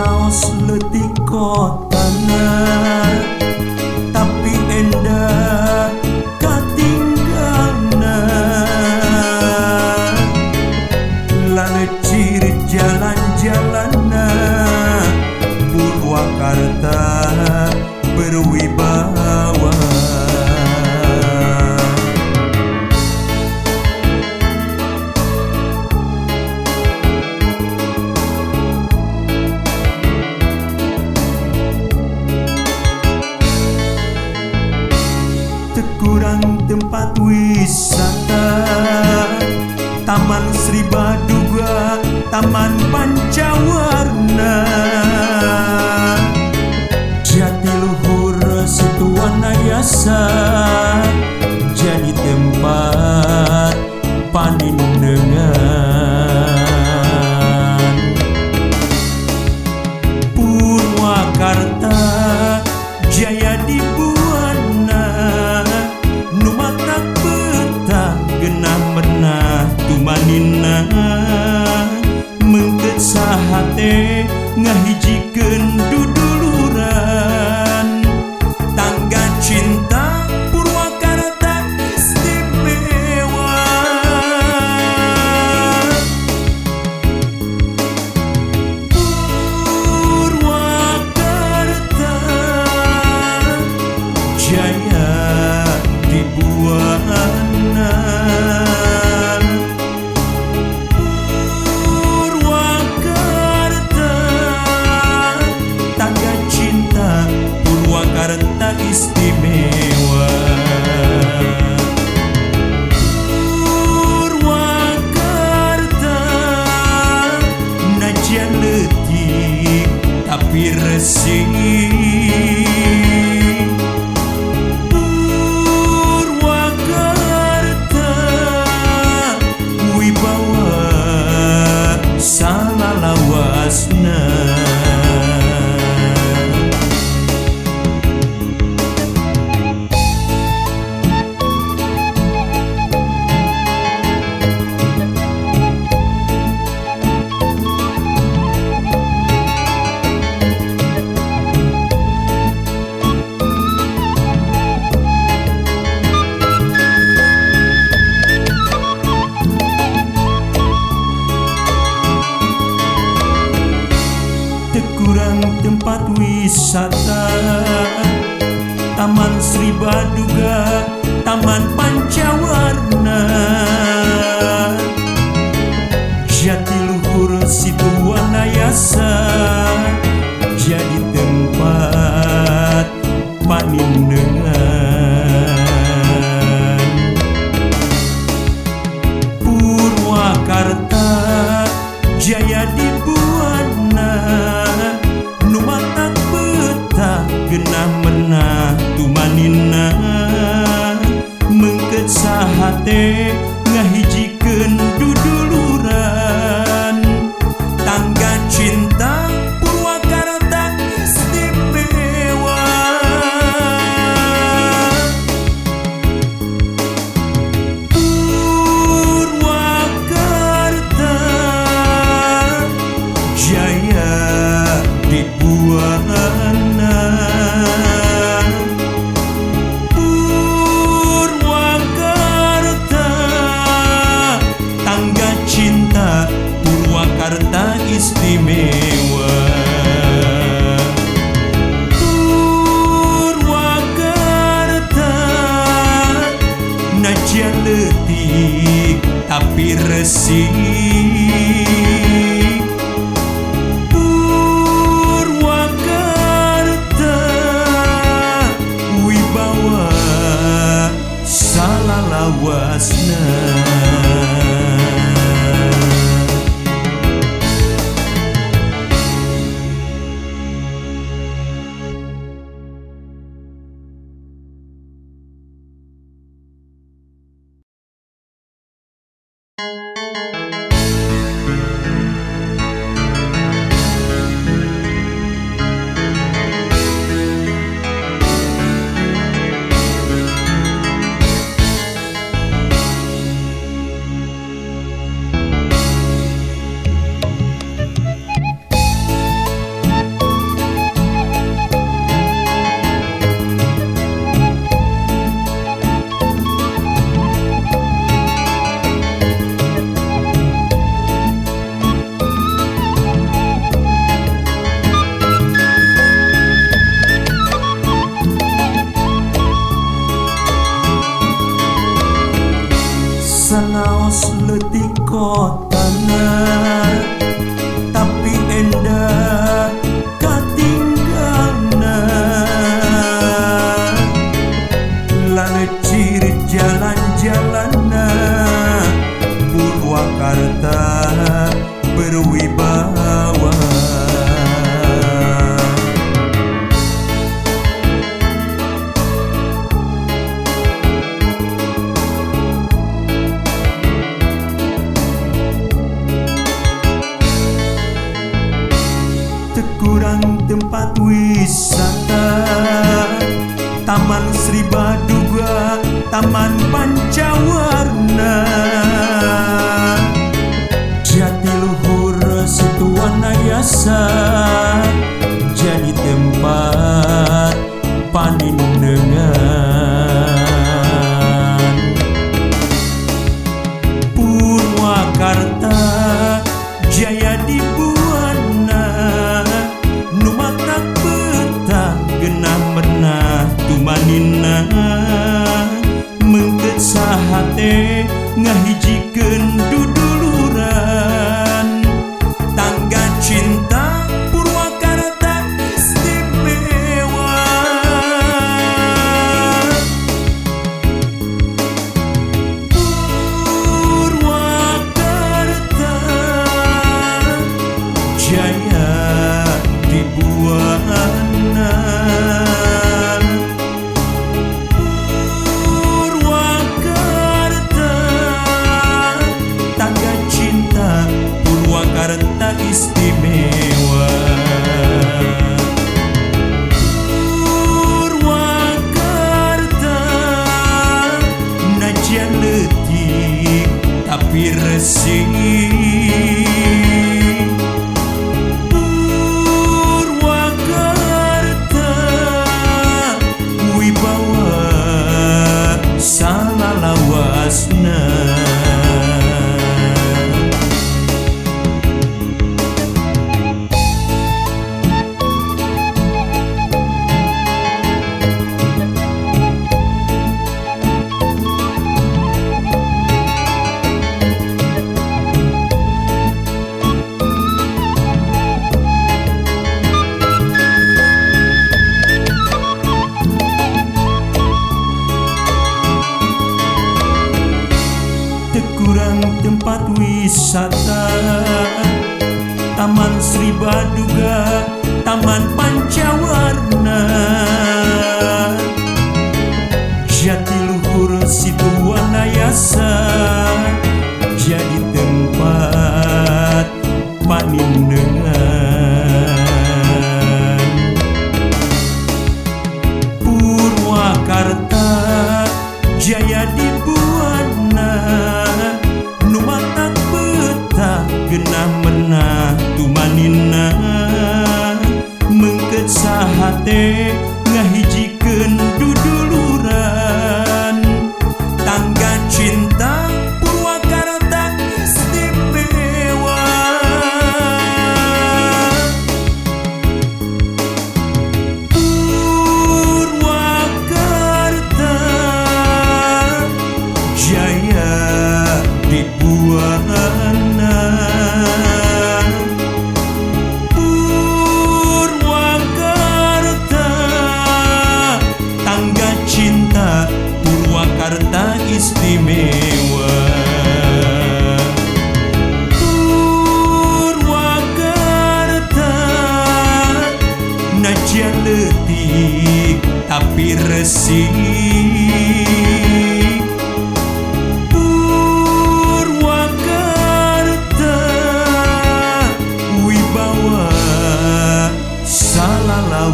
kaos letik kotana wisata. Taman Sri Baduga Taman Pancawarna sanaos leutik kota tanah Situanayasa Baduga Taman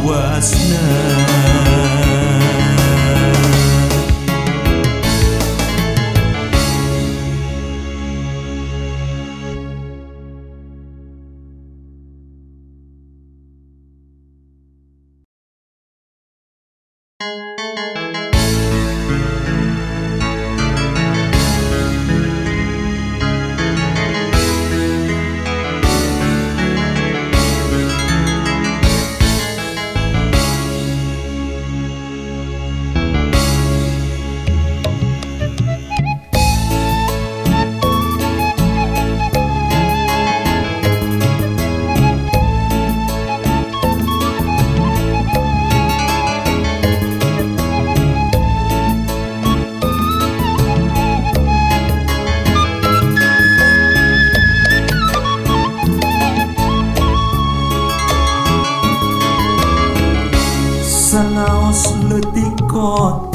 was known. 过。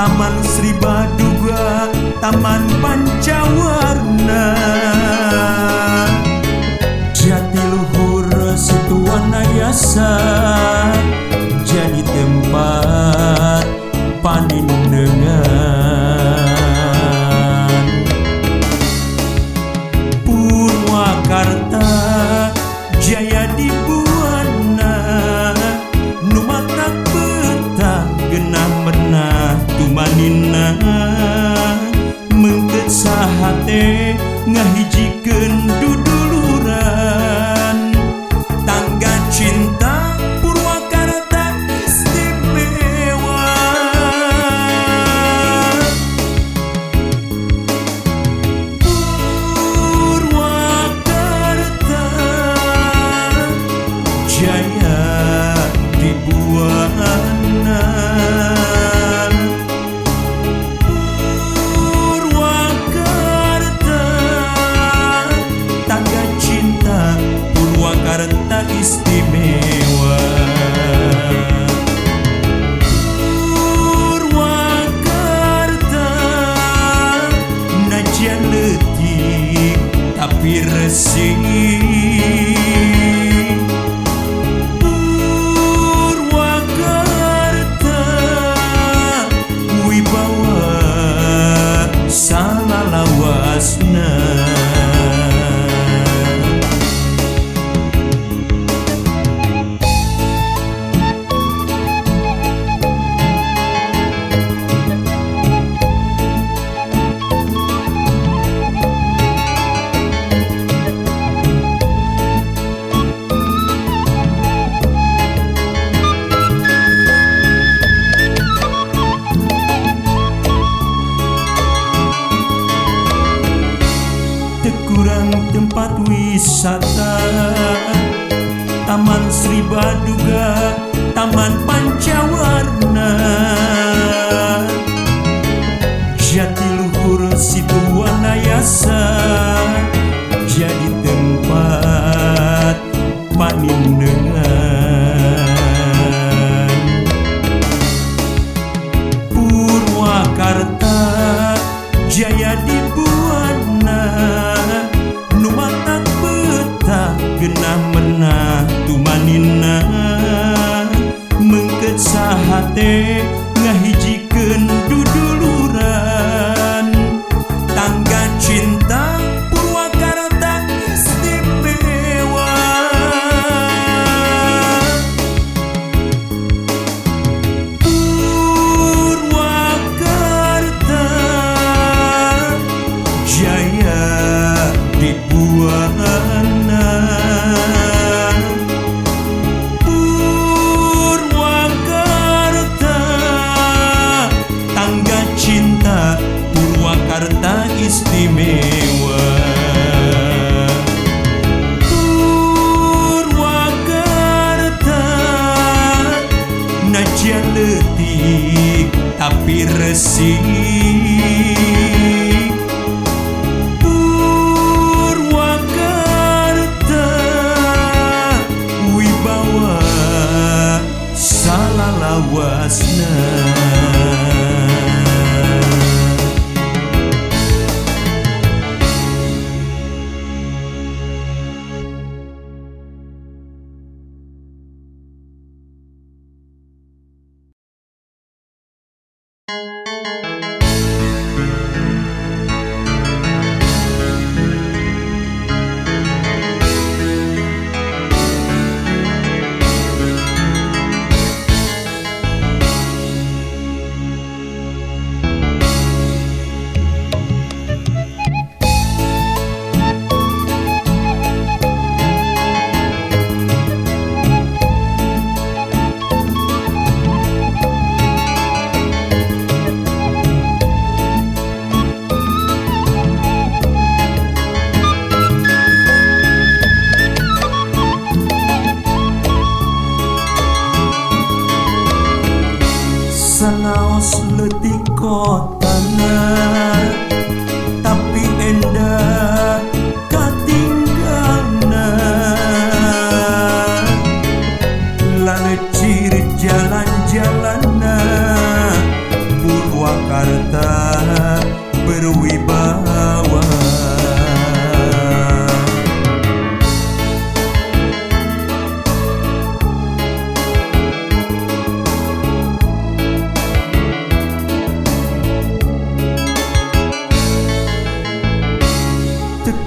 Taman Sri Baduga Taman Pancawarna Jatiluhur Situanayasa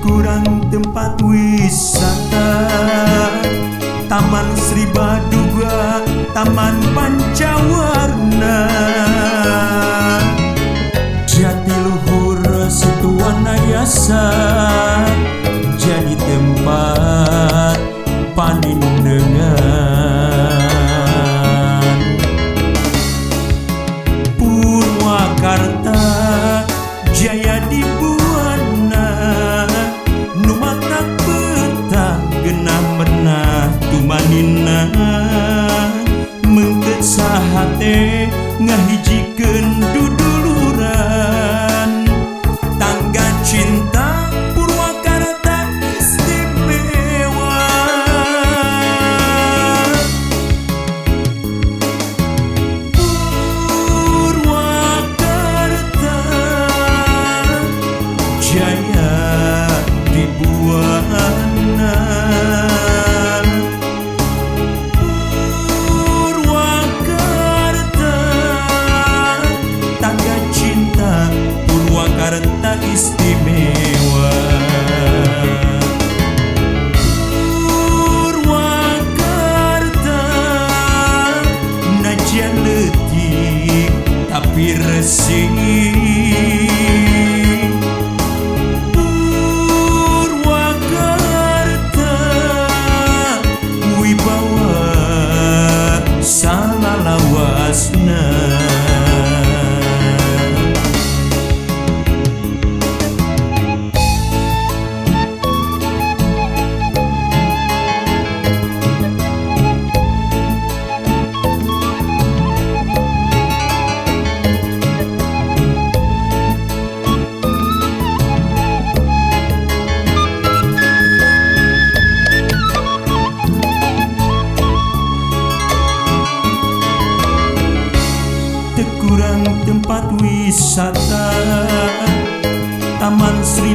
kurang tempat wisata. Taman Sri Baduga, Taman Pancawarna. Jatiluhur Situanayasa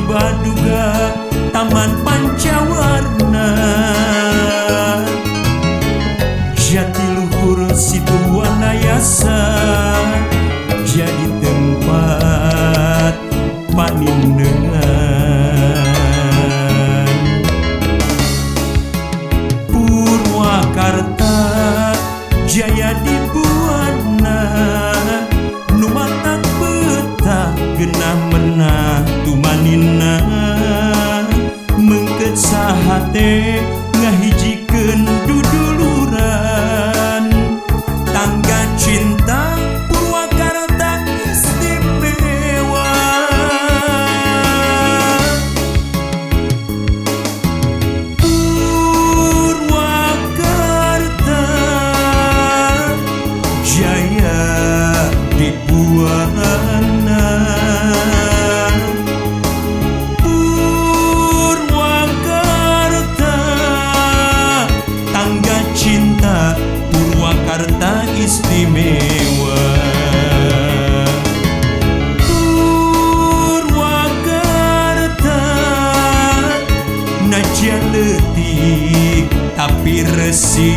Bandung. Senajan letih tapi resik